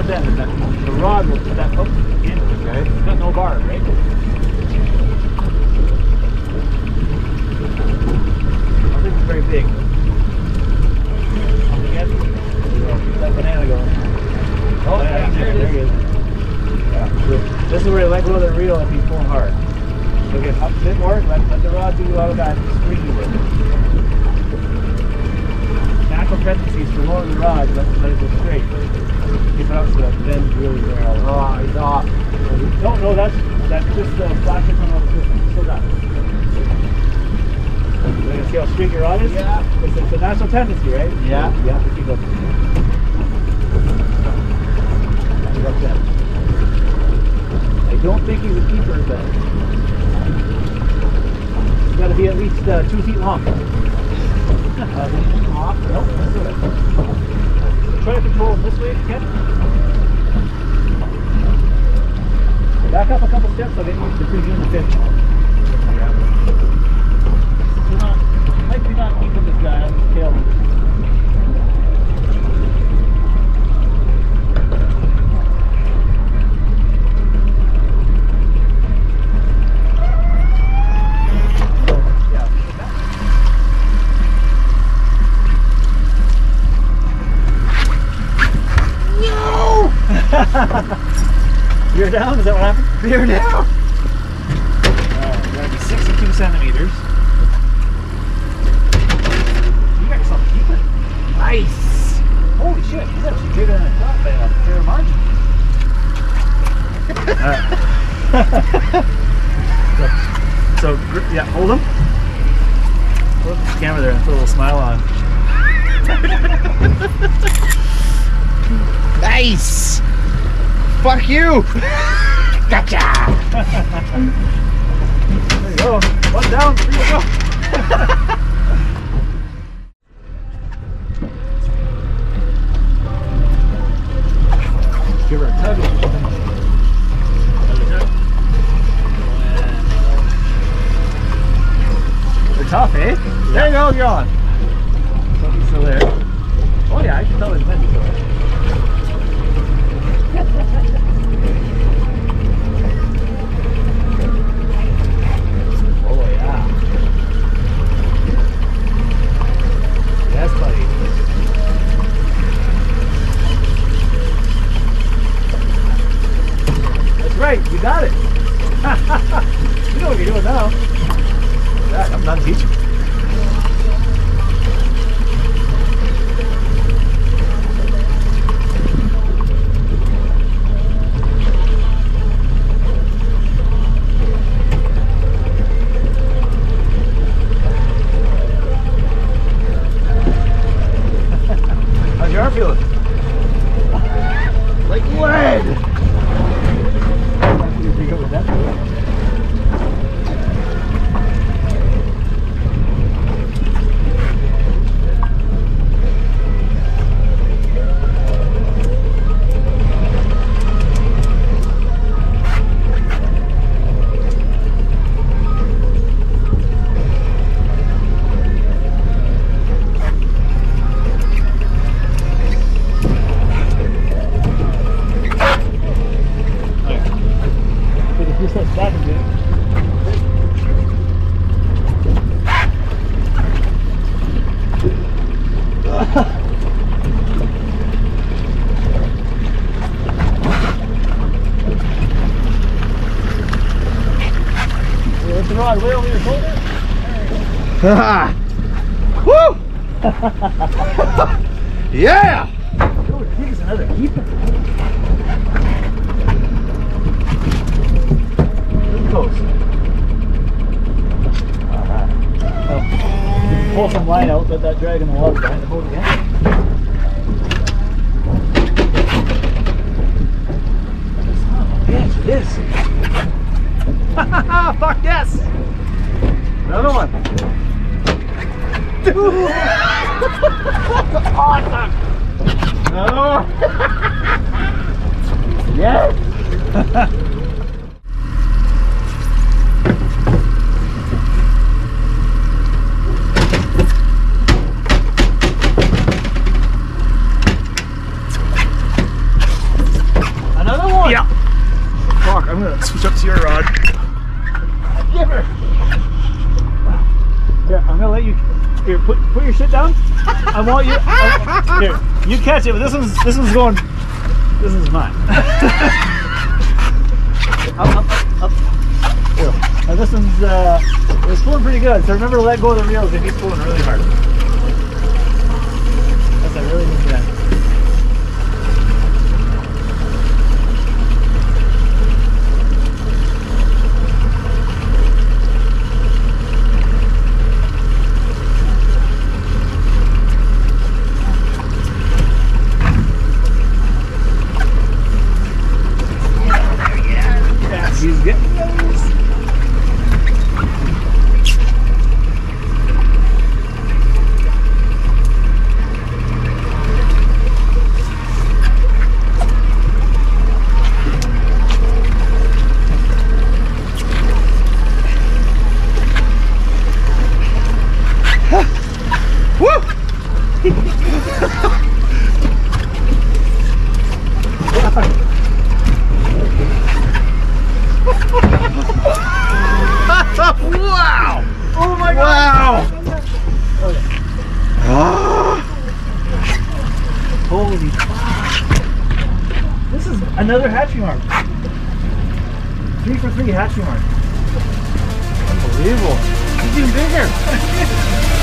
we're gonna get a bit more bend, and then the rod will put that hook in. Okay. It's got no barb, right? Oh, I think it's very big. Again, keep that banana going. Oh, oh yeah, there it he. Yeah, this is where you let go of the reel if he's pulling hard. So get up a bit more, let, let the rod do all of that squeegee work. Tendency to lower the rod, let, let it go straight. Keep it up so that the bend's really the way. Oh, he's off. No, no, that's that's just the flashing from the system. Slow down. You gonna see how straight your rod is? Yeah. It's, it's a natural tendency, right? Yeah. You have to keep up. Keep up that. I don't think he's a keeper, but he's got to be at least uh, two feet long. uh, off. Nope, that's good. Try to control this way. Back up a couple steps, I'll get you to preview the fish. We're not, might be not keeping this guy on his tail. So, yeah. No! Down? Is that what happened? There now. Alright, we're gonna be 62 centimeters. You got yourself a keeper. Nice. Holy shit, he's actually bigger than I thought by a uh, fair margin. Alright. so, so, yeah, hold him. Hold the camera there and put a little smile on. Nice. Fuck you. gotcha. There you go. One down, three to go. Give her a tug. They're tough, eh? There you go, you're on. Now. Yeah, I'm done teaching. Woo! yeah! Oh, geez, another keeper. Well, you can pull some line out, let that drag in the water behind the boat again. Son of a bitch, it is. Fuck yes! Another one. Awesome! Another one. yes! Another one. Yeah. Fuck, I'm gonna switch up to your rod. Give her. Here, I'm gonna let you. Here, put put your shit down. I want you. I- here, you catch it, but this one's this one's going. This is mine. up, up, up, up. Now this one's uh, it's pulling pretty good. So remember to let go of the reels if he's pulling really hard. That's a really good that. Yes, he's getting those. Woo! wow! Oh my Wow! Ah, Holy fuck. This is another hatching mark. Three for three hatching mark. Unbelievable. He's even bigger.